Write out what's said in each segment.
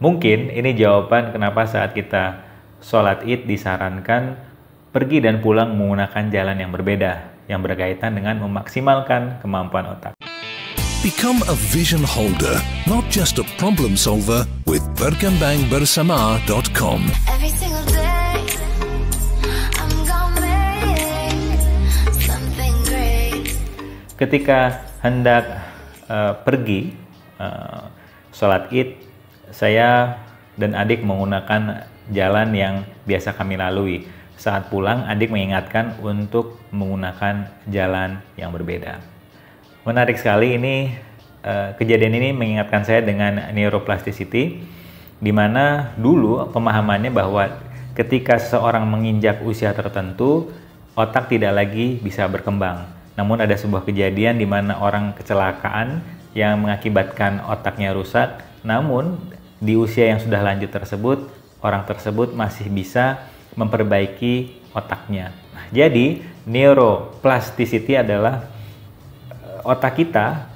Mungkin ini jawaban kenapa saat kita sholat id disarankan pergi dan pulang menggunakan jalan yang berbeda, yang berkaitan dengan memaksimalkan kemampuan otak. Become a vision holder, not just a problem solver with berkembangbersama.com. Every single day. Ketika hendak uh, pergi uh, sholat id, saya dan adik menggunakan jalan yang biasa kami lalui. Saat pulang, adik mengingatkan untuk menggunakan jalan yang berbeda. Menarik sekali ini uh, kejadian ini mengingatkan saya dengan neuroplasticity di mana dulu pemahamannya bahwa ketika seseorang menginjak usia tertentu otak tidak lagi bisa berkembang. Namun ada sebuah kejadian di mana orang kecelakaan yang mengakibatkan otaknya rusak, namun di usia yang sudah lanjut tersebut orang tersebut masih bisa memperbaiki otaknya. Nah, jadi neuroplasticity adalah otak kita,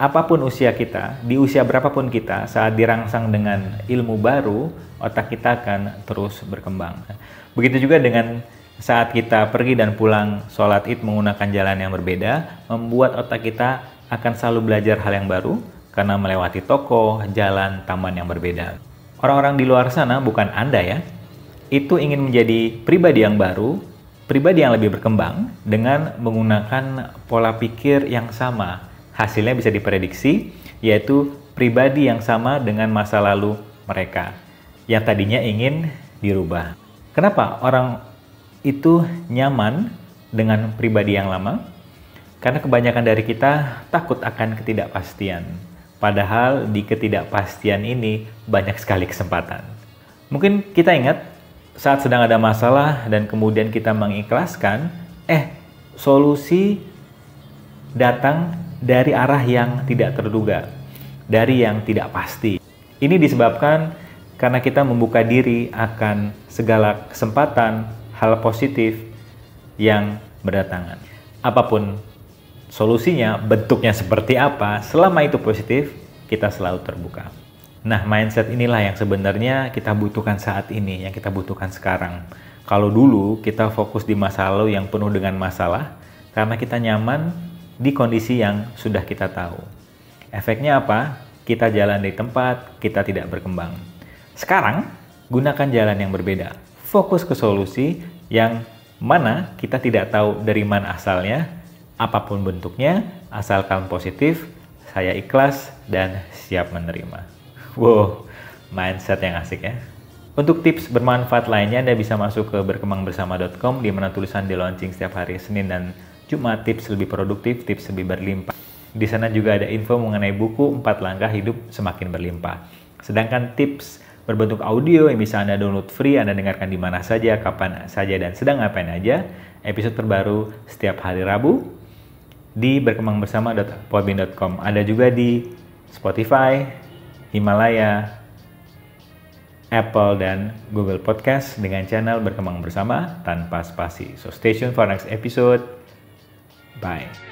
apa pun usia kita, di usia berapapun kita, saat dirangsang dengan ilmu baru, otak kita akan terus berkembang. Begitu juga dengan saat kita pergi dan pulang sholat id menggunakan jalan yang berbeda, membuat otak kita akan selalu belajar hal yang baru karena melewati toko, jalan, taman yang berbeda. Orang-orang di luar sana, bukan Anda ya, itu ingin menjadi pribadi yang baru, pribadi yang lebih berkembang dengan menggunakan pola pikir yang sama. Hasilnya bisa diprediksi, yaitu pribadi yang sama dengan masa lalu mereka yang tadinya ingin dirubah. Kenapa orang itu nyaman dengan pribadi yang lama? Karena kebanyakan dari kita takut akan ketidakpastian. Padahal di ketidakpastian ini banyak sekali kesempatan. Mungkin kita ingat saat sedang ada masalah dan kemudian kita mengikhlaskan, eh solusi datang dari arah yang tidak terduga, dari yang tidak pasti. Ini disebabkan karena kita membuka diri akan segala kesempatan, hal positif yang berdatangan. Apa pun solusinya, bentuknya seperti apa, selama itu positif, kita selalu terbuka. Nah, mindset inilah yang sebenarnya kita butuhkan saat ini, yang kita butuhkan sekarang. Kalau dulu kita fokus di masa lalu yang penuh dengan masalah, karena kita nyaman di kondisi yang sudah kita tahu. Efeknya apa? Kita jalan di tempat, kita tidak berkembang. Sekarang, gunakan jalan yang berbeda. Fokus ke solusi yang mana kita tidak tahu dari mana asalnya, apa pun bentuknya, asalkan positif, saya ikhlas dan siap menerima. Wow, mindset yang asik ya. Untuk tips bermanfaat lainnya, Anda bisa masuk ke berkembangbersama.com di mana tulisan di launching setiap hari Senin dan Jumat tips lebih produktif, tips lebih berlimpah. Di sana juga ada info mengenai buku 4 langkah hidup semakin berlimpah. Sedangkan tips berbentuk audio yang bisa Anda download free, Anda dengarkan di mana saja, kapan saja, dan sedang ngapain aja. Episode terbaru setiap hari Rabu di berkembangbersama.podbean.com. Ada juga di Spotify, Himalaya, Apple, dan Google Podcast dengan channel Berkembang Bersama tanpa spasi. So stay tuned for next episode. Bye.